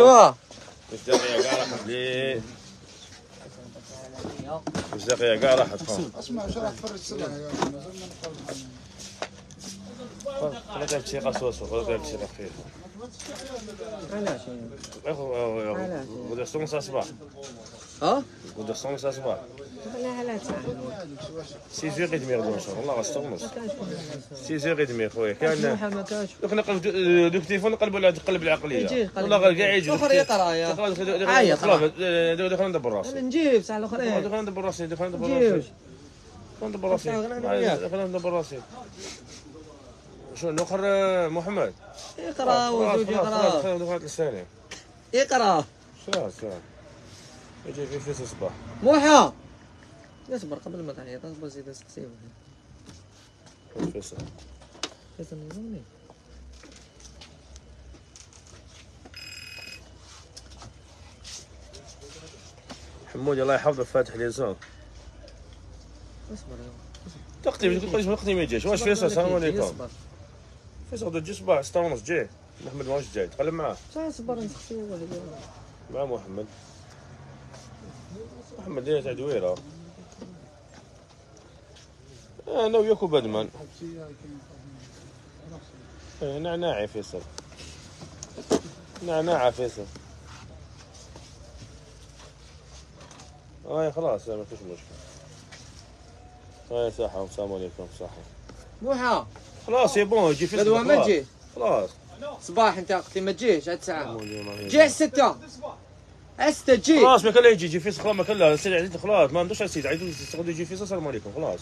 شفتوها؟ مش دقيقة كاع راحت لي. مش دقيقة كاع راحت خو اسمع شو راح تفرج سلعه يا نقول. خليتها بشي قصوص خليتها بشي خفيف علاش صوم ساعة صباح ها؟ ساعة صباح لا علاش سي زيغ دمي ان شاء الله والله غا ونص سي زيغ دمي خويا. كان دوك نقلب دوك التليفون نقلب على تقلب العقلية. يجي يقلب. والله غير كاع يجي. الآخر يقرأ يا. دخل ندبر راسي. نجيب بصح الأخرين. دخل ندبر راسي دخل ندبر راسي. دخل ندبر راسي. غير ندبر راسي. شنو الآخر محمد. يقرا وزوج يقرأ. لساني يقرا ساعة ساعة يجي في فيس الصباح. موحى. اصبر قبل ما تعيط اصبر زيد اسقسيه فيصل فيصل نظامني حمود الله يحفظه فاتح اليسار اصبر تقديم تقول ليش تقديم ما يجيش واش فيصل؟ السلام عليكم. فيصل غدا تجي صباح 6 ونص جي محمد ماهوش جاي. تقلب معاه. بصح اصبر نسقسيه واحد مع محمد. محمد دير تاع دويرة أنا وياك وبدمان إيه، نعناع يا فيصل. نعناع فيصل. هاي خلاص ما فيش مشكلة. هاي صحة السلام عليكم صحة. موحى خلاص يا بون جي فيصل. ما. تجي؟ خلاص. صباح انت أختي ما تجيش عاد خلاص جي على على الستة جي خلاص ما كان يجي يجي فيصل خلاص ما كان لا خلاص ما عندوش سيدي عايز يجي فيصل السلام عليكم خلاص.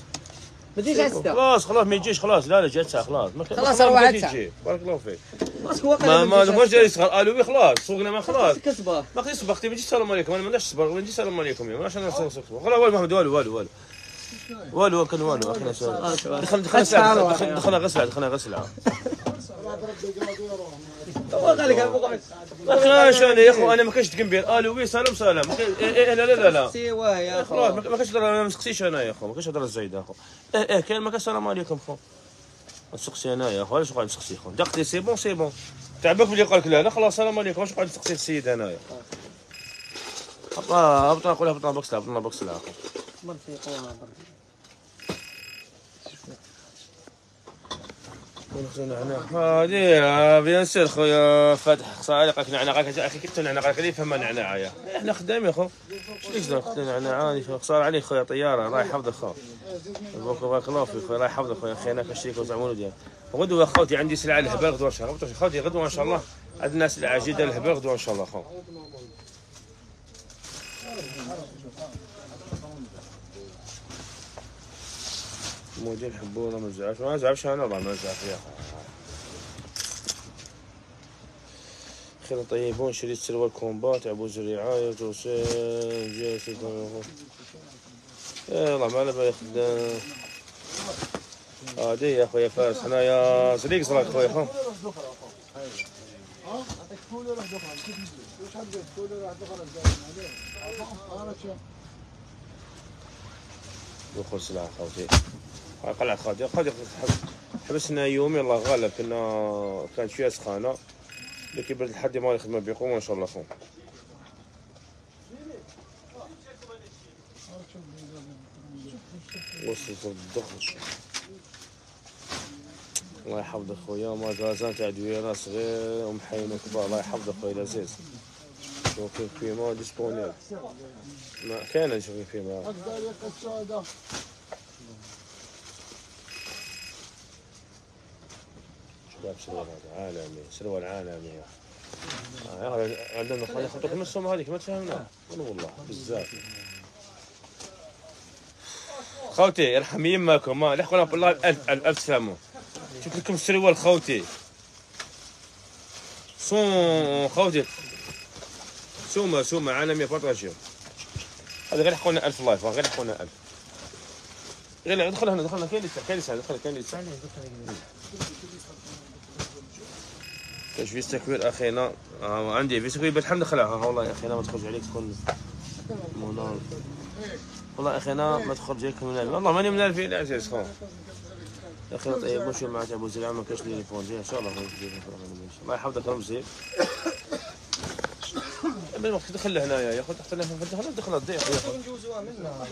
ما تجيش خلاص خلاص ما يجيش خلاص. لا لا جات ساعة خلاص. ما خلاص ما يجي. بارك الله فيك. باسكو هو ما ما نبغاش يصغر ألو خلاص. سوقنا ما خلاص كسبه ما صبر أختي ما السلام عليكم. أنا ما نقدرش نصبر ما السلام عليكم يا ماش أنا نصبر خلاص والو محمد والو والو والو. والو كان والو اخينا سؤال دخل دخل ساعة دخل دخلنا غسلة دخلنا غسلة قال لك ابو أخي أنا يا اخو أنا ما كانش تكمبير ألو وي سلام سلام لا لا لا لا سيوه يا اخو ما هضر ما نسقسيش أنا يا اخو ما كانش هضر الزايد يا اخو إيه إيه كاين ما كان السلام عليكم خو نسقسي أنا يا اخو علاش نقعد نسقسي خو دقتي سي بون سي بون تعبك بلي قال لك لا لا خلاص السلام عليكم واش نقعد نسقسي السيد انايا هبطنا نقول هبطنا بوكس لا هبطنا بوكس لا اخو هذه بيان سير خويا فاتح صالح قالك نعناع قالك أخي كنت نعناع قالك لي فهم نعناع يا إحنا خدام يا خو. يقدر قلت له نعناع هذه خساره عليك خويا طيارة الله يحفظك خو. بارك بارك الله فيك الله يحفظك خويا أخي أنا كشريك وزعمون ديال غدوة خوتي عندي سلعة الهبال غدوه إن شاء الله. خوتي غدوة إن شاء الله. عندنا سلعة جديدة الهبال غدوه إن شاء الله خو. موديل حبونا ما نزعفش ما نزعفش أنا والله ما نزعف يا أخي خير طيبون شريت سروال كومبات عبوز الرعاية توصيل جالس يا الله ما على بالي خدام يا خويا فارس. حنايا زريق زراك خويا خو دخل سلعة خوتي قلعة خوتي خوتي حبسنا يوم يلا غالب كنا كانت شوية سخانة. لكن برد الحد ما يخدم بيقوم ان شاء الله خو وصلت الضغط؟ الله يحفظك خويا. مغازان تاع دويرة صغير ومحين كبار. الله يحفظك خويا العزيز. شوفي فيما ديسبونيبل ما كان نشوفي فيما شباب سروال هذا عالمي سروال عالمي. آه، عندنا خلي خطوك من السوم هذيك ما تفهمنا. والله بزاف خوتي يرحم يماكم ما لحقونا بالله الف الف سلامة. شوف لكم السروال خوتي صون خوتي. سومة سومة عالمية بارطاجيو هذا غير يحقونا ألف لايف غير يحقونا ألف. غير دخل هنا دخلنا كاين لسه كاين لسه دخل كاين لسه. كاش فيس تكوير أخينا؟ آه عندي فيس تكوير بالحمد خلعها ها والله يا أخينا ما تخرج عليك تكون منال. والله يا أخينا ما تخرج عليك منال. والله ماني منال في العزيز خو يا أخي طيب وشو معك أبو زرع ما كاش لي تليفون جاي إن شاء الله الله يحفظك رمزي من وقت دخل هنايا ياخذ تحت هنا دخل الضيق ياخذ نجوزوها منا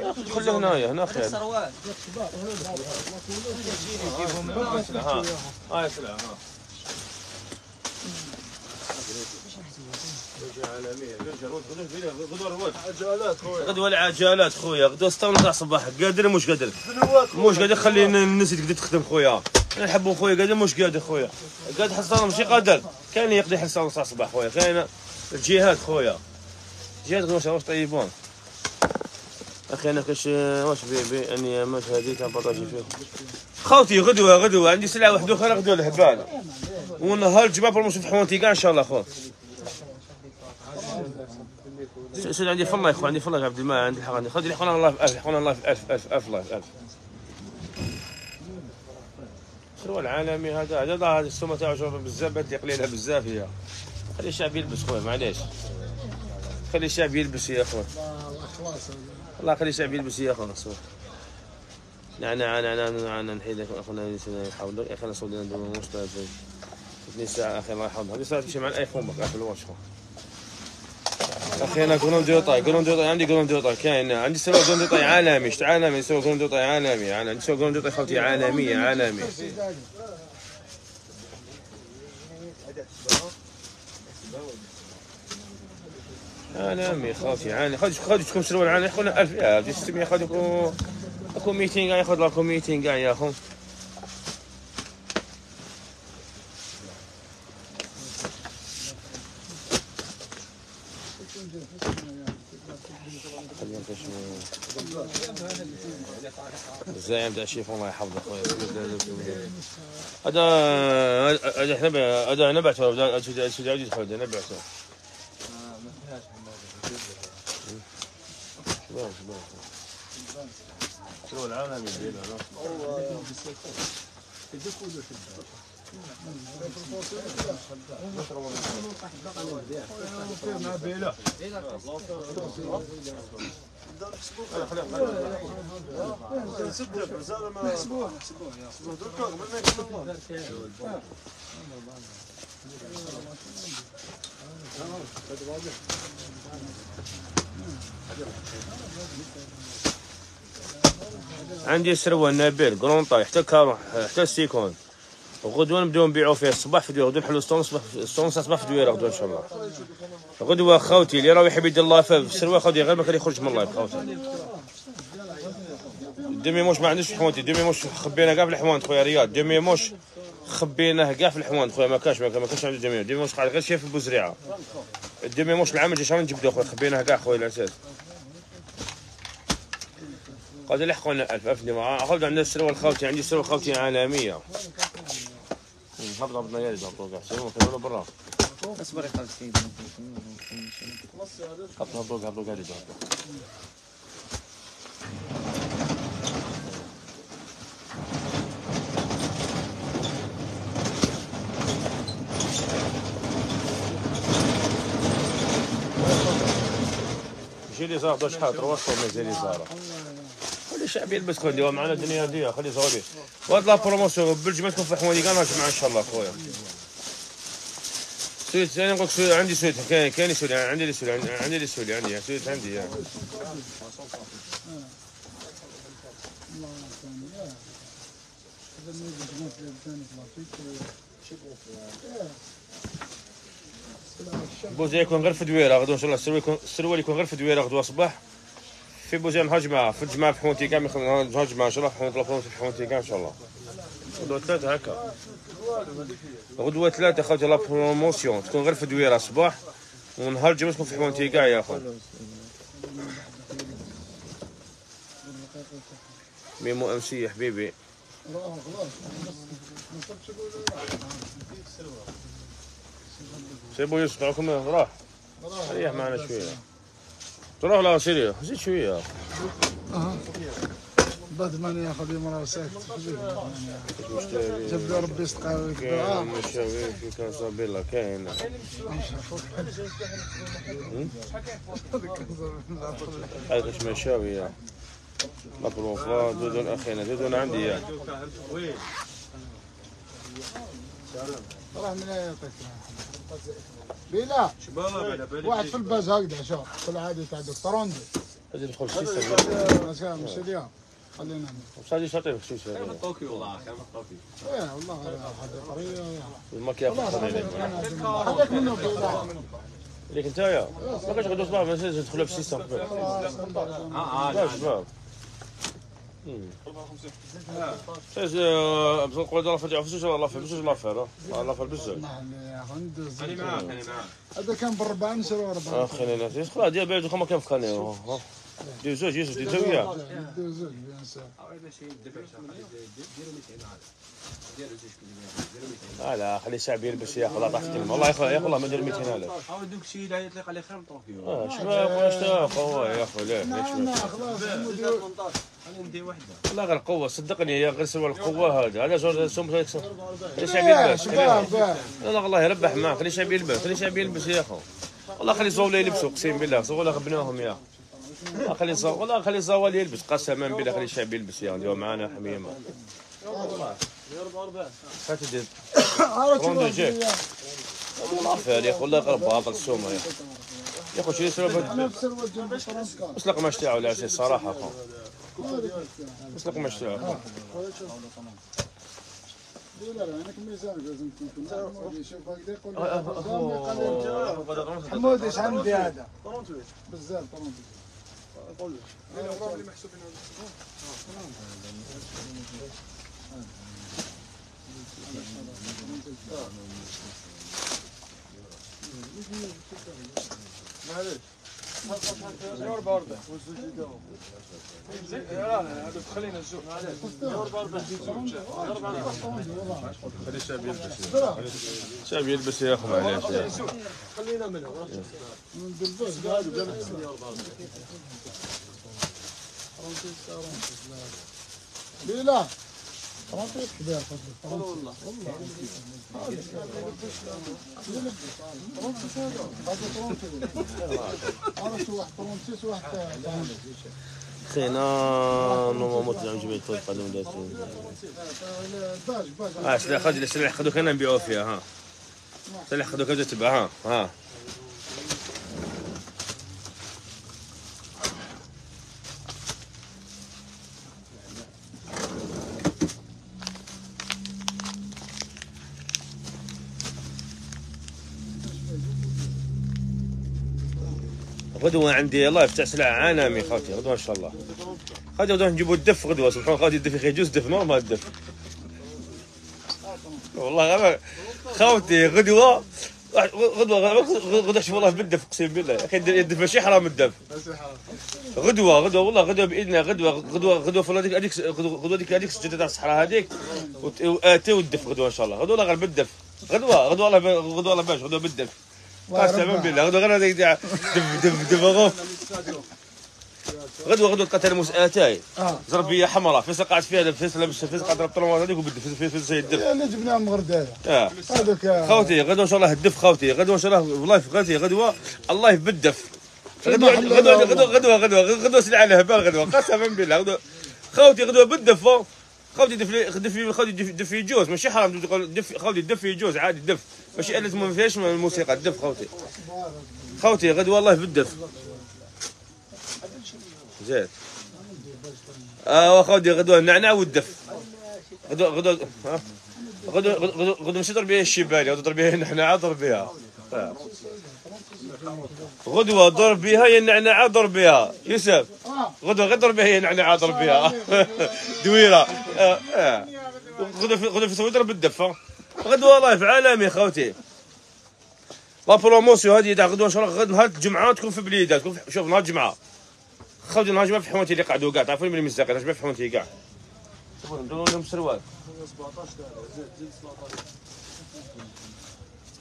ياخذ دخل هنايا هنا خير. ها ها يا سلام ها غدوة العجلات خويا. غدوة 6 ونص صباح. قادر مش قادر؟ مش قادر. خلي الناس تقدر تخدم خويا. نحبهم خويا. قادر مش قادر خويا. قادر حصلنا ماشي قادر. اللي يقدر يحصل نص صباح خويا. كاين الجهات خويا. جهات واش واش طيبون. أخي أنا كاش واش بي أني ماش هذيك بطاطي فيه. خوتي غدوة غدوة. عندي سلعة واحدة أخرى غدوة الهبال. ونهار الجمعة promotion في حوانتي كاع إن شاء الله خويا. سيد عندي الله يا اخو عندي الله يا عبد الماء عندي الحق عندي خذي لحقنا الله في ألف لحقنا الله في ألف ألف ألف الله ألف. شنو العالمي هذا؟ هذا هذا السومة تاعو شوف بزاف بدي قليلها بزاف هي. خلي الشعب يلبس خويا معليش. خلي الشعب يلبس يا أخوي خلاص الله خلي الشعب يلبس يا نصور نعناع نعناع نعناع نحيد اخونا نسينا يحاولوا يا أخي نصور لنا مش اثنين ساعة أخي الله يحفظها هذه ساعة تمشي مع الأيفون بك في الواتش أخي أنا جولون ديوطاي جولون ديوطاي عندي جولون ديوطاي كاين عندي سوا جولون ديوطاي عالمي اشت عالمي سوا جولون ديوطاي عالمي عندي سوا جولون ديوطاي خوتي عالمية عالمي. عالمي خوتي عالمي. خذ تكون سروال عالمي ياخذنا 1000 يا 600 ياخذ أكو أكو 200 كاع ياخذ لكم 200 كاع يا الزايم تاع الشيف الله يحفظه خويا هذا هذا إحنا ب- هذا أنا بعته هذا سعودي يدخل أنا بعته شباب شباب شنو العالم عندي سروال نابيل grande taille حتى كارو حتى السيكون. وغدوه نبداو نبيعو فيه الصباح في دويره غدوه نحلو ستة ونص صباح ستة ونص صباح في دويره غدوه ان شاء الله غدوة خوتي اللي راه يحب يدير live في السروال خوتي غير ما كان يخرج من ال live خوتي. demi-manche ما عندوش حوانتي. demi-manche خبينا كاع في الحوانت خويا رياض. demi-manche خبيناه كاع في الحوانت خويا ما كاش ما كانش عنده demi-manche قاعد غير شايف بوزريعه ال demi-manche العام الجاي شحال نجبدو خويا خبيناه كاع خويا الأساس. قد لحقونا ألف ألف دماء عندنا السروال خوتي عندي سروال خوتي عالمية هبط هبط ميال هبطوا كاع سروال كانوا برا اصبر يا خالد سيدي هبط هبطوا هبطوا قاعد يجوا جيلي زار دوش حاط روصل من جيلي زار الشعب يلبس خلي معنا الدنيا دي خلي وهاد لا بروموسيون بالجمعة تكون في حوالي كاع نجمع إن شاء الله خويا. سويت أنا نقول سويت عندي سويت كاين كاين سوري عندي لي سوري عندي- لي سوري عندي يعني سويت عندي يعني. بوزي يكون غير في دويرة غدوة إن شاء الله السروال يكون السروال يكون غير في دويرة غدوة صباح. في بوزي نهجمه في الجمعة في حوانتي كاع نهجمه إن شاء الله الأخرى في حوانتي كاع إن شاء الله. غدوه ثلاثة هكا. غدوة ثلاثة خوتي la promotion تكون غير في دويرة صباح ونهار الجمعه تكون في حوانتي كاع يا أخوان. ميمو إم سي يا حبيبي. سيبو يوسف معكم راح. ريح معنا شوية. تروح لا سيريا زيد شوية. بعد ما ياخذ يوم ساكت جاب له ربي يسقى. كاين مشاوي في كاين. هاي كاش مشاوي مبروفا دودون أخينا دودون عندي يا راح من يعطيك. بلا. شباب على بالي واحد في الباز هكذا شوف. في العادي تاع دكتور روندي غادي ندخل شي سنه بس مش اليوم. خلينا مش غادي شاطي في شي طوكيو والله كان طوكيو إيه والله طريه ما كياخذ هذاك منه ليك انت يا؟ ما كاش غدوز باب ماشي تدخلوا في 600 قبل آه لا آه شباب. إيش بغيت نقول الله فرجع في الله في بزوج لافير الله في بزوج يعني غندوز أنا معاك أنا معاك هذا كان بالربع نسرو آه ربع خلينا نسيت خلاص ديال بعد كما كان فكاني ديال زوج يوسف زوجيه ندوز بيان سور لا لا خلي الشعب يلبس ياخذ عطاك كلمه والله ياخذ ياخذ الله ما دير 200,000 أو دوك الشيء اللي يطلق عليه خير من طوكيو آه شباب واش تاخذ هو ياخذ ليه لا لا خلاص أنا ندي وحده لا غير القوه صدقني يا غير سوى القوه هذا هذا زوج خلي الشعب يا يلبس لا لا والله يربح معاه خلي الشعب يلبس خلي الشعب يلبس يا اخو والله خلي زول يلبسوا اقسم بالله زول غبناهم يا والله خلي زول والله خلي زوال يلبس. قسما بالله خلي الشعب يلبس يا اليوم معانا حميمة. هات دير روندو جاي والله فعل يا اخو والله غير باطل السومة يا اخو يا اخو الوجه بالفرنسا بس تاعو شي صراحة. اخو بس تاعو لا أنا كميزان شوف هكذا يقول حمودي إيش عندي هذا بزاف طرونتي الشعب يلبس يا اخو معليش يا اخو من بالبوس قاعد لا خينا نو موت نعم جبت طول قدم داتين آه سلاح خذ السلاح خذوا كنا نبيعوا فيها ها. سلاح خذوا كذا تبع ها ها. غدوة عندي. الله يفتح سلعة عالمي خوتي غدوة إن شاء الله. غدوة نجيبوا الدف غدوة سبحان الله. خوتي الدف يا أخي يجوز دف نورمال الدف. والله غير خوتي غدوة غدوة غدوة شوف والله بالدف أقسم بالله. يا أخي الدف ماشي حرام الدف. غدوة غدوة والله غدوة الله غدوة غدوة غدوة فلا هذيك هذيك غدوة هذيك هذيك سجدة تاع الصحراء هذيك. وآتي والدف غدوة إن شاء الله. غدوة والله غير بالدف. غدوة غدوة والله غدوة والله باش غدوة بالدف. قسما بالله. غدوة غير تاع دف دف دف غوف غدوة غدوة قتل موس آتاي. آه. زربية حمراء. فيصل قاعد فيها فيصل لابس فيصل قاعد ضرب طلوات هذيك وبدف فيصل فيصل يدف اللي جبناه من غردايه آه. هذوك خوتي غدوه إن شاء الله الدف خوتي. غدوه إن شاء الله والله في غدوه غدوه الله بالدف غدوه غدوه. غدوه غدوه غدوه غدوه سلعه على هبال غدوه قسما بالله. غدوه خوتي غدوه بالدف. خوتي دف دف خوتي دف دف يجوز. ماشي حرام. تقول دف خوتي دف يجوز. عادي دف. ماشي آلة ما فيهاش الموسيقى الدف خوتي. خوتي غدوه والله بالدف زين آه خوتي غدوة النعناع والدف. غدوه غدوه غدوه غدوه غدوة ماشي ضرب بها الشبالي غدوة ضرب بها النعناع ضرب بها. غدوة ضرب بها يا النعناع ضرب بها يوسف غدوة غير ضرب بها يا النعناع ضرب بها دويرة. آه، آه. غدوة في غدوة ضرب الدفه غدوة في عالمي خوتي. لا بروموسيون هذه تاع غدوة إن شاء الله غد نهار الجمعة تكون في بليده تكون في شوف نهار الجمعة. خوتي نهار الجمعة في حوانتي اللي قعدوا كاع تعرفون من المصداقيه نهار في حوانتي كاع نديروا لهم سروال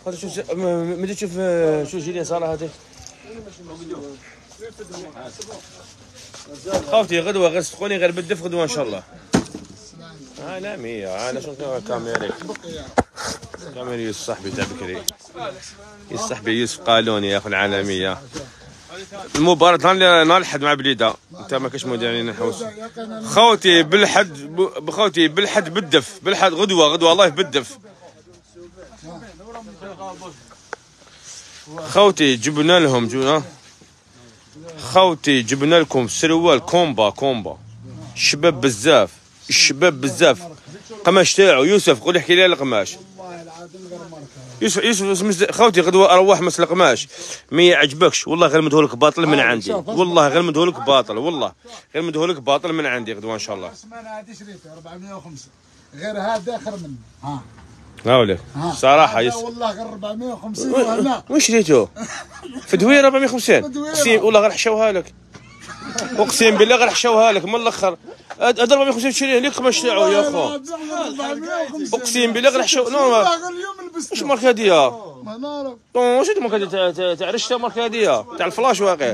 هذا شوف مدي تشوف شو جيلي صار هذه؟ خوتي غدوة غير صدقوني غير بالدف غدوة إن شاء الله. آه لا مية أنا شو كاميري؟ كاميري يوسف صاحبي تاع بكري. يوسف صاحبي يوسف قالوني يا اخو العالميه المباراة نهار نهار الحد مع بليدة. أنت ما كاش مديرين نحوس خوتي بالحد ب- خوتي بالحد بالدف. بالحد غدوة غدوة الله بالدف. خوتي جبنا لهم جبنا. خوتي جبنا لكم سروال كومبا كومبا. شباب بزاف. الشباب بزاف. قماش تاعو يوسف قول احكي لي على القماش. والله العظيم غير ماركه يوسف يوسف خوتي غدوة أروح مسل قماش ما يعجبكش. والله غير مدهولك باطل من عندي. والله غير مدهولك باطل والله. غير مدهولك باطل من عندي غدوة إن شاء الله. اسمعنا هذه شريته 405 غير هذا اخر منه ها هاولك هذا يوسف والله غير 450 وهنا. وين شريته؟ في 450 دويرة. قسيم والله غير حشوها لك. أقسم بالله غير حشوها لك من الأخر. هذا 450 شريه ليك قماش تاعو يا أخو. أقسم بالله غير حشو نو لبسته واش ماركه هاديه؟ ما نعرف واش هاد الماركه تاع رشته ماركه هاديه تاع الفلاش واقع.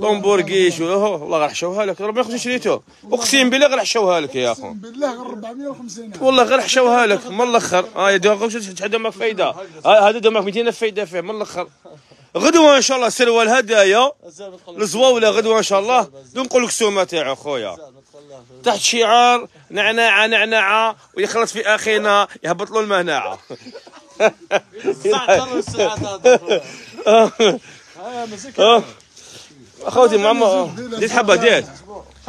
وهو والله غير حشوها لك. 450 شريته أقسم بالله غير حشوها لك يا أخو. بالله غير 450 والله غير حشوها لك من الأخر. ها يا دوك تحدى معك فايدة؟ ها- هذا دمك 200 فايدة فيه من الأخر. غدوة إن شاء الله سروال هدايا الزواوله غدوة إن شاء الله؟ نقول لك السومه تاعو خويا تحت شعار نعناعه نعناعه ويخلص في اخينا يهبط له المهنعه آه. أخوتي ماما ديت حبه ديت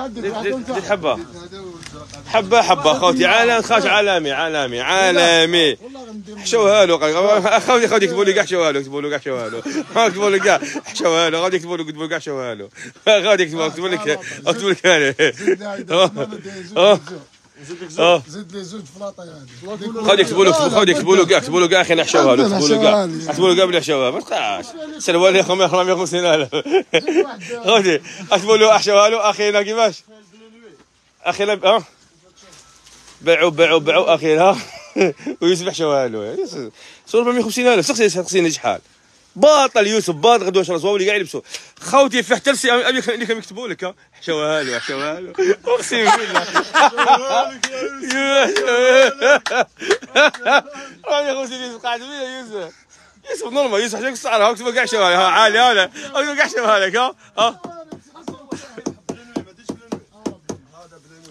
ديت حبه حبة حبة أخوتي. عالم خاش عالمي عالمي عالمي. حشوها له اخوتي اخوتي يكتبوا لي كاع حشوها له يكتبوا له كاع حشوها له يكتبوا لي كاع حشوها له غادي يكتبوا له يكتبوا له كاع حشوها له غادي يكتبوا يكتبوا لك يكتبوا لك أنا زيد لي. زيد. زيد. آه. زيد لي زوج فلاطه هذه. غادي يكتبوا له غادي يكتبوا له كاع يكتبوا له كاع أخي حشوها له يكتبوا له كاع لي. يكتبوا له كاع بلا حشوها ما تقعش. سروال يا 450000 غادي يكتبوا له حشوها له اخينا كيفاش؟ اخينا ها؟ باعوا باعوا باعوا اخينا ويوسف حشوها له يوسف صور 450000 سقسي سقسيني شحال باطل يوسف باطل غدوة شاء الله زواولي كاع يلبسوا خوتي في حتى لسي أبي اللي كانوا يكتبوا لك. ها حشوها له أقسم بالله. راني خوتي يوسف قاعد فيا يوسف. يوسف نورمال يوسف حشوك الصعر ها اكتبوا كاع حشوها ها عالي هذا. كاع حشوها لك ها؟ ها؟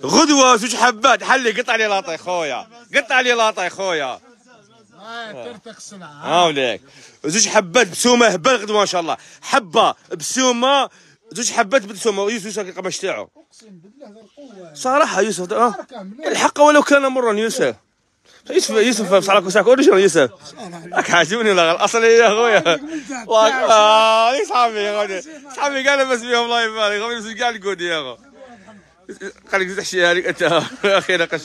غدوة زوج حبات؟ حلي قطع لي لاطي خويا. قطع لي لاطي خويا. ترتق ها وليك. زوج حبات بسومة هبل غدوه ان شاء الله. حبة بسومة زوج حبات بسومة. يوسف يوسف القماش تاعو؟ اقسم بالله غير قوه صراحة يوسف مليح الحق ولو كان مرا يوسف. يوسف يوسف بصراحه كوساك أوريجينال يوسف. راك عاجبني ولا الاصلي يا خويا آه، ليك صحابي يا خويا صحابي قال لبس بيهم الله يبارك خويا لبس كاع الكود يا خو قال لك تحشيها لك أنت. أخيرا قش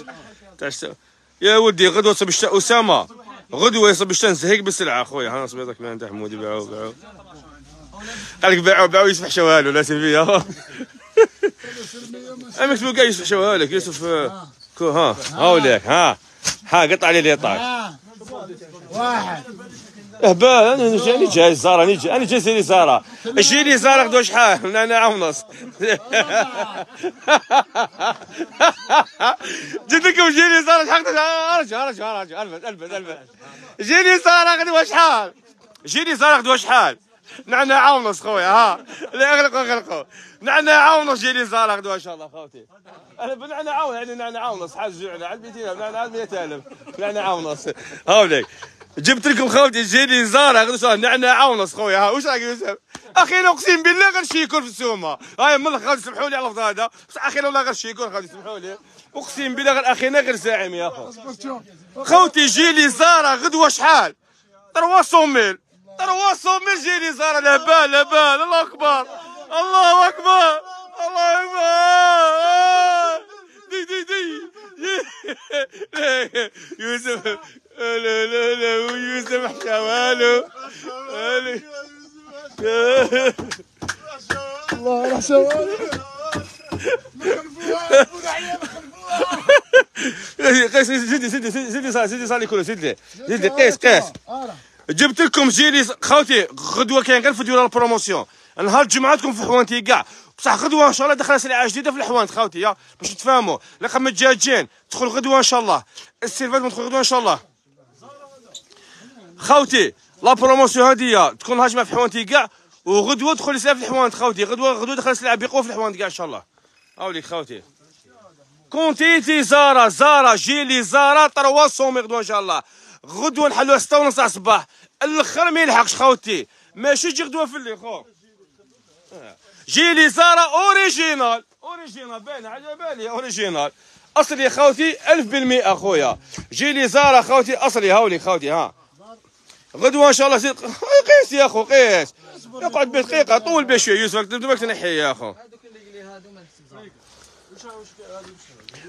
تعشت. يا ودي غدوة صب الشتاء أسامة. غدوة يصب الشتاء نزهق بالسلعة اخويا ها صبيتك من عند حمودي باعوا باعوا قال لك باعوا باعوا يوسف حشوها له فيها. أما كتبوا كاع يوسف حشوها لك؟ يوسف ها ها. وليك ها. ها قطع لي ها. واحد. اهبال أنا جاني جاي زارة أنا جاي أنا جاي سيري زارة جيني زارة غدوة شحال أنا ونص جيت لكم جيني زارة شحال ارجع ارجع ارجع البس البس البس جيني زارة غدوة شحال جيني زارة غدوة شحال نعنا عام ونص خويا ها لا اغلقوا اغلقوا نعنا عام ونص جيني زارة غدوة ان شاء الله خوتي انا بنعنا عاون يعني نعنا عاون ونص حاج جوعنا على 200 نعنا على 100000 نعنا عاون ونص هاوليك جبت لكم خوتي جيني زارة غدوة شهر نعناع ونص خويا ها واش راك يوسف؟ أخي اقسم بالله غير شيكور في السومة. هاي من خوتي سمحوا لي على اللفظ هذا. بس أخي والله غير شيكور خوتي سمحوا لي. اقسم بالله غير أخينا غير زاعم يا أخو. خوتي جيلي زارة غدوة شحال؟ 300 ميل 300 ميل جيلي زارة. لا بال لا بال. الله أكبر. الله أكبر. الله أكبر. دي دي دي. يوسف لا لا لا يوسف حشوالو الله راح سوالف قيس زيدي زيدي زيدي صار زيدي صار لي كله زيدي زيدي قيس قيس جبت لكم جيلي خوتي غدوه كاين غير في ديال ال promotion نهار الجمعه تكون في حوانتي كاع بصح غدوة إن شاء الله دخل سلعه جديدة في الحوانت خوتي يا باش تفهموا. لقم الدجاجين تدخل غدوة إن شاء الله. السيرفات تدخل غدوة إن شاء الله. خوتي la promotion هذه تكون هاجمة في حوانتي كاع وغدوة تدخل سلعه في الحوانت خوتي غدوة غدوة دخل سلعه بقوة في الحوانت كاع إن شاء الله. هاوليك خوتي quantité Zara Zara gilet Zara 300 غدوة إن شاء الله. غدوة نحلوها 6 ونص الصباح. الآخر ما يلحقش خوتي ماشي تجي غدوة في الليل خو. آه. gilet Zara original. original باينه على بالي original. أصلي خوتي 1000% أخويا. gilet Zara خوتي أصلي هاولي خوتي ها. غدوة إن شاء الله زيد. قيس يا أخو قيس. اقعد بدقيقه طول بيه شوية يوسف دوبك تنحي يا أخو.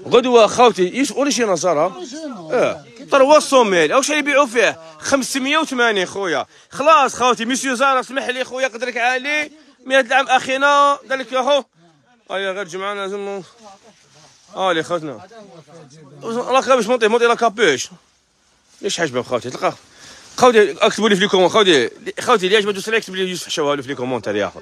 غدوة خوتي إيش أوريجينال زارا؟ آه طروا الصوميل اوش يبيعوا فيه. 580 خويا خلاص خوتي مسيو زارا اسمح لي خويا قدرك عالي 100 عام أخينا قال لك اهو هيا غير جمعنا لازم آه لي خوتنا راك باش مونطي مونطي لا كابوش ليش حاجبه خوتي تلقى خوتي أكتبوا لي في les comments خوتي خوتي اللي عجبته السلعة اكتب لي يوسف حشوها له في les commentaires يا اخو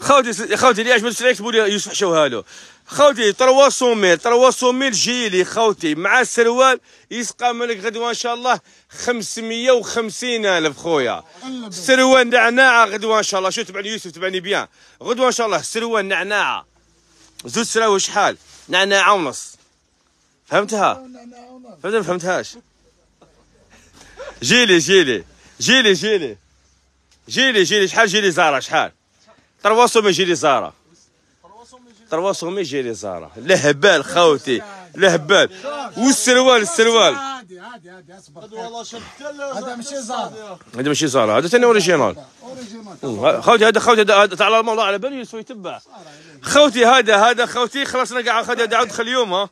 خوتي خوتي اللي عجبته السلعة اكتبوا لي يوسف حشوها له خوتي 300 mille 300 mille gilet خوتي مع السروال يسقى منك غدوه إن شاء الله 550 ألف خويا. سروال نعناعه غدوه إن شاء الله. شو تبعني يوسف؟ تبعني bien. غدوه إن شاء الله. سروال نعناعه زوج سراوي شحال؟ نعناعه ونص. فهمتها؟ فهمت ما فهمتهاش. جيلي جيلي. جيلي جيلي. جيلي جيلي. شحال gilet Zara شحال؟ 300 gilet Zara 300 gilet Zara لهبال خوتي لهبال. والسروال السروال. عادي عادي اصبر هذا ماشي Zara هذا ماشي Zara هذا ثاني original. خوتي هذا خوتي هذا تعالى الله على بالي يسوي يتبع خوتي هذا هذا خوتي خلصنا قاعد خوتي هذا عاود دخل اليوم ها.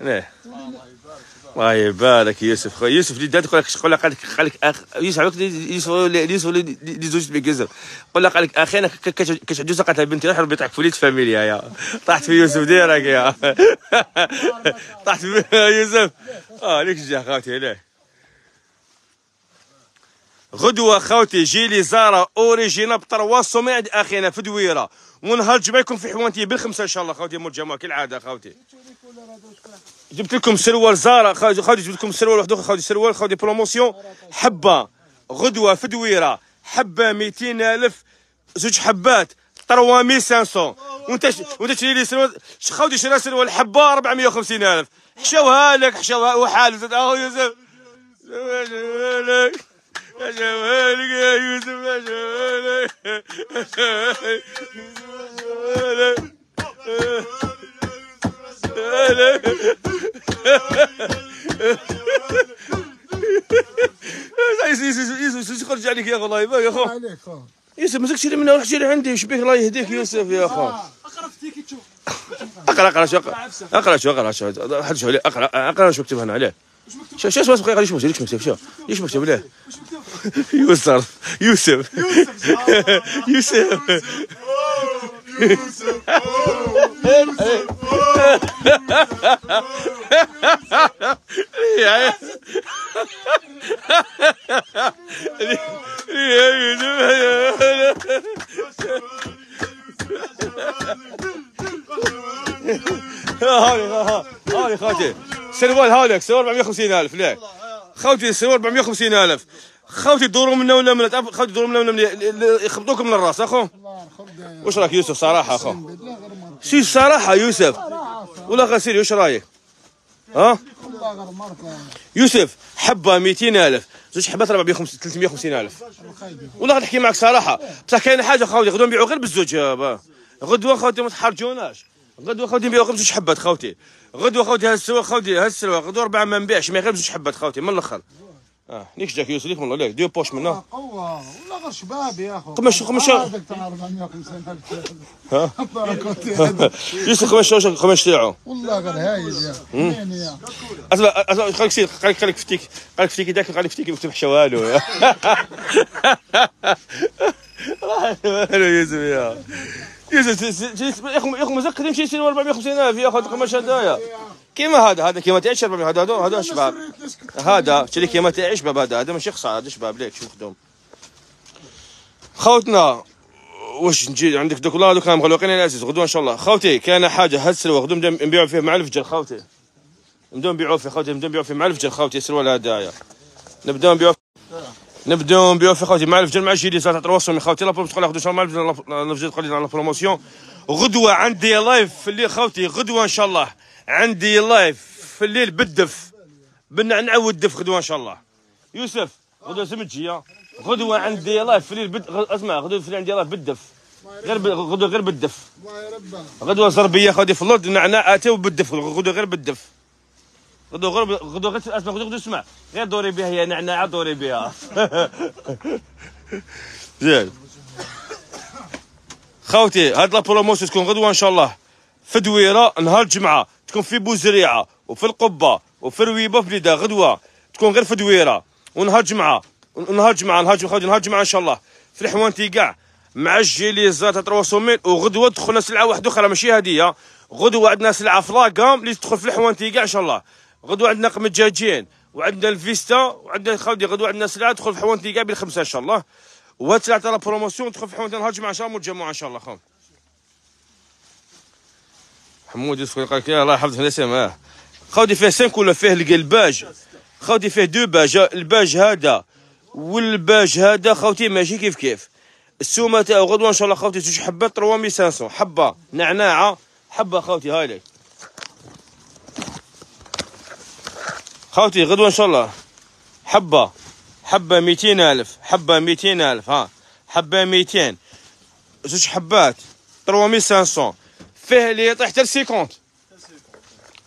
ليه؟ الله يبارك يوسف خويا يوسف اللي دات قال لك قال لك أخ- يوسف عرفت يوسف يوسف اللي اللي زوج بيجزر قول لك قال لك أخي أنا كتعجوز قالت بنتي روح ربي في وليد فاميليا يا طاحت في يوسف ديرك يا طاحت في يوسف آه ليك جا خوتي ليه غدوة خوتي gilet Zara original ب 300 عند اخينا في دويرة ونهار الجمعة يكون في حوانتي بالخمسة ان شاء الله خوتي مول الجماعة كالعادة خوتي جبت لكم سروال Zara خوتي خوتي جبت لكم سروال واحد اخر خوتي سروال خوتي بروموسيون. حبة غدوة في دويرة. حبة 200 ألف. زوج حبات 3500 وانت. وانت تشري لي سروال خوتي شرا سروال حبة 450 ألف. حشوها لك حشوها وحال اهو يوسف شوالك يا يوسف. يا شوالك يا شوالك يوسف يوسف خرج عليك يا اخو الله يبارك يا اخو عليك خو يوسف مسك شري منه روح شري عندي وش الله يهديك يوسف يا اخو أقرأ أقرأ شو أقرأ أقرأ شو أقرأ شو حد شو أقرأ أقرأ شو مكتوب هنا عليه. شو شو اسمه؟ اسمه ليش مكتوب؟ ليش مكتوب؟ شو؟ ليش مكتوب ليه يوسف. يوسف. يوسف. هاولي خوتي سروال هاولك سروال 450 الف ليه خوتي سروال 450 الف خوتي دوروا منا ولا من خوتي دوروا منا ولا من يخبطوكم من الراس أخو. وش رايك يوسف؟ صراحة أخو. شي صراحة يوسف. ولا غسيل وش رأيك؟ ها؟ يوسف حبة 200 ألف. زوج حبات 450 350 ألف. والله غنحكي معك صراحة. بصح كاينة حاجة خوتي غدوة نبيعوا غير بالزوج. غدوة خوتي ما تحرجوناش. غدوة خوتي نبيعوا غير بزوج حبات خوتي غدوة خوتي هاد السوا خوتي هاد السوا غدوة ربعه ما نبيعش ما غير بزوج حبات خوتي من الأخر. آه. ليك جاك يوسف ليك والله ليك ديو بوش منه. قوة والله غير شباب يا اخو خمس- خمس- هذاك 450 الف ها؟ بركوتي يوسف خمس شوش خمس تاعو والله غير هايل يا اسمع اسمع خليك سير خليك خليك فتيك خليك فتيك ذاك خليك فتيك مكتوب حشوالو يا والو يوسف يا. يوسف يا اخو يا اخو يمشي يصير 450 ألف يا اخو قماش هدايا كيما هذا هذا كيما تعيش 400 هذا هذا هذا شباب. هذا شري كيما تعيش شباب هذا هذا ماشي خصا هذا شباب ليك شوف خدوم خوتنا واش نجي عندك دوك والله دوك مغلوقين العزيز غدوة إن شاء الله. خوتي كان حاجة هاد السلوى غدوة نبداو نبيعوا فيه مع الفجر خوتي. نبداو نبيعوا فيه خوتي نبداو نبيعوا فيه مع الفجر خوتي السلوى الهدايا نبداو نبيعوا نبداو نبيعوا فيه خوتي مع الفجر مع ال gilet Zara trois cents mille خوتي. la promotion تقول ان شاء الله مع الفجر تقول لنا promotion غدوة عندي live في الليل خوتي غدوة إن شاء الله. عندي live في الليل بالدف. بالنعناع والدف غدوة إن شاء الله. يوسف غدوة زمجيه غدوة عندي live في الليل بد... أسمع غدوة في الليل عندي live بالدف. غير ب... غدوة غير بالدف. غدوة زربيه خذي في اللورد نعناع اتي وبالدف غدوة غير بالدف. غدوة غير ب- غدوة غير أسمع غدوة اسمع. غير دوري بها هي نعناع دوري بها. زين. خوتي هاد la promotion تكون غدوة إن شاء الله. في دويره نهار الجمعة. تكون في بوزريعة وفي القبة وفي رويبة بليده غدوة تكون غير في دويرة. ونهار الجمعه ونهار الجمعه نهار خوتي نهار الجمعه إن شاء الله. في الحوانتي كاع مع الجيليزات تاع cent mille وغدوة دخلنا سلعة واحدة أخرى ماشي هديه غدوة عندنا سلعة في la gamme اللي تدخل في الحوانتي كاع إن شاء الله. غدوة عندنا قمجاجين وعندنا الفيستا وعندنا خاوتي غدوة عندنا سلعة تدخل في الحوانتي كاع بالخمسة إن شاء الله. وهاد سلعة تاع promotion تدخل في الحوانتي نهار الجمعه إن شاء الله متجمعه إن شاء الله خوت حمود يوسف قال لك الله يحفظك الاسم آه. خاودي فيه cinq ولا فيه الباج. خاودي فيه deux beiges. ال beige هذا والباج هذا خوتي ماشي كيف كيف. السومة تاعو غدوة إن شاء الله خوتي زوج حبات 3500 حبة نعناعة حبة خوتي هاي لك خوتي غدوة إن شاء الله. حبة. حبة 200000 حبة 200000 ها. حبة 200 زوج حبات. 3500 فيه اللي يطيح حتى 50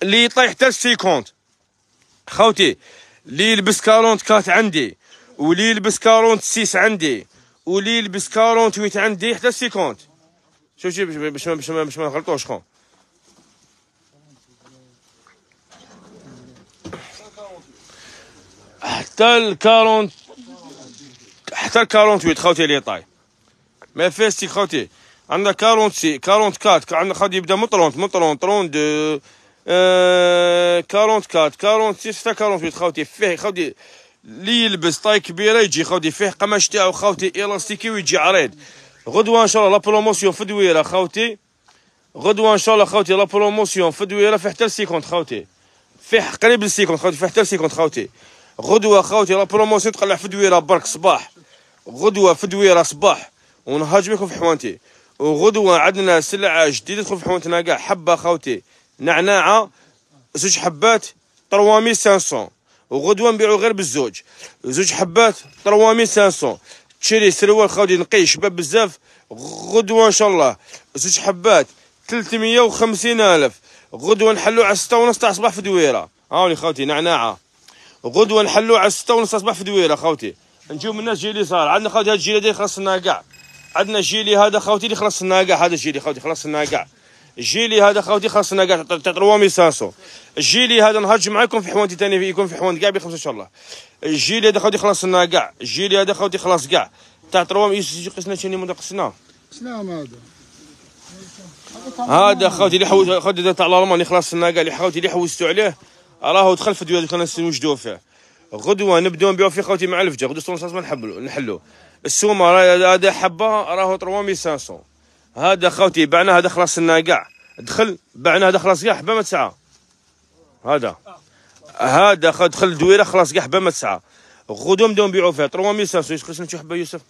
اللي يطيح حتى 50 خوتي اللي يلبس 44 عندي واللي يلبس 46 عندي واللي يلبس 48 عندي حتى 50 شوف شوف باش باش باش ما- نغلطوش خو حتى ال 40 حتى ال 48 خوتي اللي يطاي ما فيستي خوتي عندنا 46 44 عندنا خاطر يبدأ من 30 من 30 32 آه، 44 46 حتى 48 خوتي فيه خوتي اللي يلبس taille كبيرة يجي خوتي فيه قماش تاعو خوتي élastiqué ويجي عريض. غدوة إن شاء الله la promotion في دويرة خوتي. غدوة إن شاء الله خوتي la promotion في دويرة فيه حتى 50 خوتي. فيه قريب ل 50 خوتي فيه حتى 50 خوتي. غدوة خوتي la promotion تقلع في دويرة برك صباح. غدوة في دويرة صباح. ونهاجم لكم في حوانتي. وغدوة عندنا سلعة جديدة تدخل في حوانتنا كاع حبة خوتي. نعناعه زوج حبات 3500 وغدوة نبيعو غير بالزوج. زوج حبات 3500 تشري سروال خاوتي نقي شباب بزاف. غدوة إن شاء الله. زوج حبات 350 ألف. غدوة نحلو على 6 ونص تاع الصباح في دويرة. هاولي خوتي نعناعه غدوة نحلو على 6 ونص تاع الصباح في دويرة خوتي. نجيو من الناس جيلي صار. عندنا خوتي هاد الجيلي هذا خلصنا كاع. عندنا جيلي هذا خوتي اللي خلصنا كاع هذا جيلي خوتي خلصنا كاع الجيلي هذا خوتي خلصنا كاع تاع 3500 الجيلي هذا نهار معاكم في حوانتي ثاني يكون في حوانت كاع بخمسة إن شاء الله. الجيلي هذا خوتي خلصنا كاع الجيلي هذا خوتي خلاص كاع تاع 300 قسنا شنو مده قسنا؟ سلام هذا. هذا خوتي اللي حوت خوتي تاع الألمان اللي خلصنا كاع اللي خوتي اللي حوستوا عليه. راهو دخل في دوله كنا نوجدوه فيه غدوة نبدأو نبيعو فيه خوتي مع الفجر غدوة ما نحبلو نحلو. السومة هذا حبة راهو 3500 هذا خوتي بعنا هذا خلصنا كاع دخل بعنا هذا خلاص كاع حبه ما تسعة. هذا. هذا دخل دويرة خلاص كاع حبه ما تسعة. غدوة نبداو نبيعو فيه 3500 إيش قسم شو حبه يوسف؟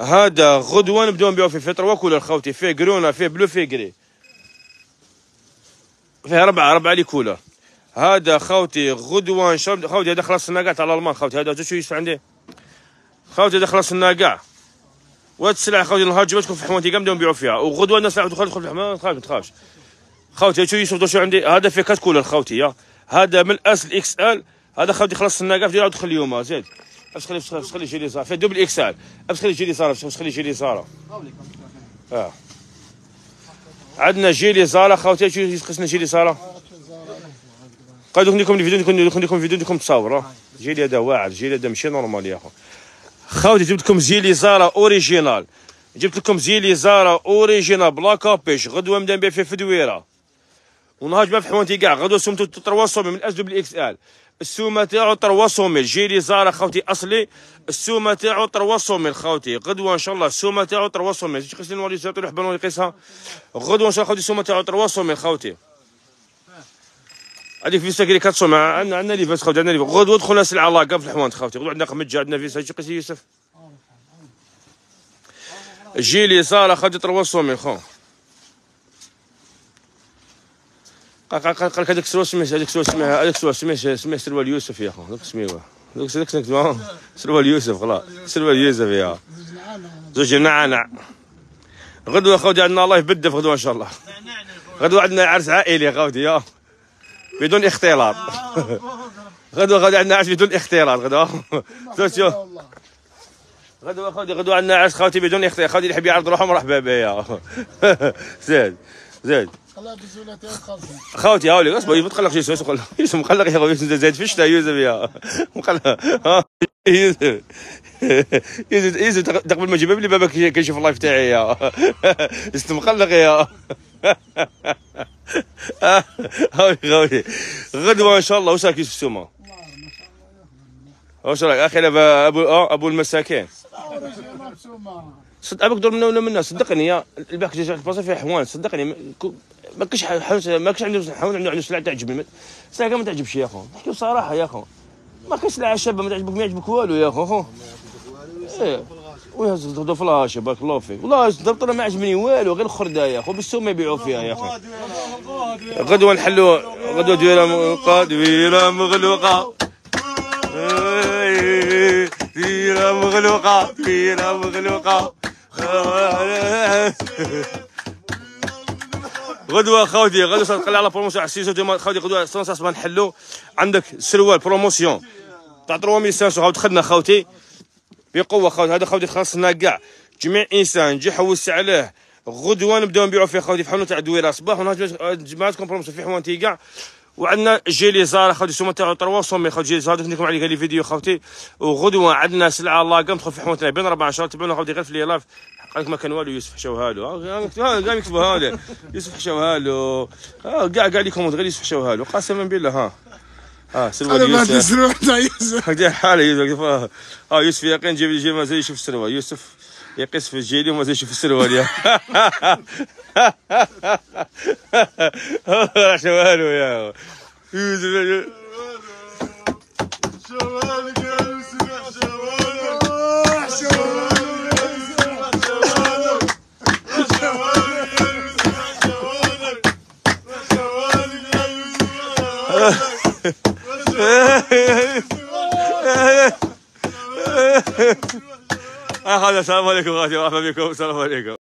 هذا غدوة نبداو نبيعو فيه فيه تروا كولر خوتي. فيه جرونا فيه بلو فيه جري فيه ربعه ربعه لي كولر. هذا خوتي غدوة إن شاء الله خوتي هذا خلصنا كاع تاع الألمان. خوتي هذا شو يوسف عندي؟ خوتي هذا خلصنا كاع وهاد السلعة خوتي نهار جبتكم في حوانتي كاع نبداو نبيعو فيها. وغدوة الناس راح تدخل تدخل في الحمام ما تخافش ما تخافش. خوتي شو يوسف شو عندي؟ هذا فيه كات كولر خوتي يا. هذا من اس الاكس إل. هذا خوتي خلصنا كاع في دخل اليوم زيد بس خلي بس خلي جيلي صار في دوبل إكس إل. بس خلي جيلي صار بس خلي جيلي صار آه. عندنا جيلي زارا خوتي شو يقسنا جيلي زارا قاعد لكم الفيديو نكون لكم لكم فيديو لكم تصاور آه. gilet هذا واعر gilet هذا ماشي normal يا أخو. خوتي جبت لكم gilet Zara original جبت لكم gilet Zara original بلا capuche غدوه نبدا نبيع في دويره ونهار جبنا في حوانتي كاع غدوه سمتو trois cents mille من S double XL السومه تاعو trois cents mille gilet Zara خوتي اصلي السومه تاعو trois cents mille خوتي غدوه ان شاء الله السومه تاعو trois cents mille شي غدوه ان شاء الله خوتي السومه تاعو trois cents mille خوتي هذيك فيسا كي كتصوم عندنا عندنا لي فاس خوتي عندنا لي غدوه دخلنا سلعة لاكا في الحوانت خوتي. غدوه عندنا قمجه عندنا فيسا شي قيس يوسف. جيلي زارا خوتي تروصومي خو. قال قال هذاك السوا سميه هذاك السوا سميه هذاك السوا سميه سميه سروال يوسف يا اخو هذاك دوك دوك دوك سروال يوسف خلاص سروال يوسف يا. زوج نعنع. غدوة خوتي عندنا الله يبدل غدوة إن شاء الله. غدوة عندنا عرس عائلي خوتي يا. بدون اختلاط غدوه خوتي عندنا عرس بدون اختلاط غدوه غدوه خوتي غدوه عندنا عرس خوتي بدون اختلاط خوتي اللي يحب يعرض روحه مرحبا به يا زيد زيد خوتي هاولي اصبر يبغى تقلق شي سوس قول يوسف مقلق يا خويا يوسف زايد في الشتاء يوسف يا. مقلق يوسف. يوسف يوسف قبل ما تجيب لي بابك كيشوف اللايف تاعي يا. يوسف مقلق يا. هاولي خوتي غدوة إن شاء الله. وش رأيك يوسف سومة؟ وش رأيك؟ أخي ابو آه، أبو المساكين. صدق ابيك دور منه منه صدقني يا الباك جا البلاصه فيها حوان صدقني ما- كو- ما كش عنده حوان عنده عنده سلعة تعجبني. سلعة ما تعجبش يا أخو. نحكي بصراحة يا أخو. ما كاش سلعة شابة ما تعجبك ما يعجبك والو يا أخو. أخو. ويهز تاخذ فلاش بارك الله فيك. والله ضربت ما عجبني والو غير الخرده يا أخو بالسوم يبيعوا فيها يا اخو غدوة نحلوا غدوة دويره مغلوقة دويره مغلوقة. دويره مغلوقة دويره مغلوقة. غدوة خوتي غدوة تقلع على promotion على ال saison ديما خوتي غدوة سونساس ما نحلو. عندك سروال promotion تاع 3500 هاو دخلنا خوتي بقوة خوتي هذا خوتي خلصنا كاع جميع إنسان جي حوس عليه. غدوه نبداو نبيعوا فيه خوتي في حانوت تاع دويره صباح جماعتكم promotion في حوانتي كاع وعندنا gilet Zara خوتي السومه تاعو 300 مي خوتي gilet Zara درت لكم عليه les vidéos خوتي وغدوه عندنا سلعة لاقه ندخل في حوانتنا بين أربع شهور تبعونا خوتي غير في les lives. قال لك ما كان والو يوسف حشوها له ها قام يكتبوا هذا. يوسف حشوها له ها كاع كاع les comments غير يوسف حشوها له قسما بالله ها. ها سلوى أنا ما يوسف. يوسف. هكذا حاله يوسف ها ها يوسف يقين جيب جيب ما زي يشوف السروال يوسف يقيس في الجيلي وما زي يشوف السروال يا حشوها له يا يوسف. هذا السلام عليكم السلام عليكم.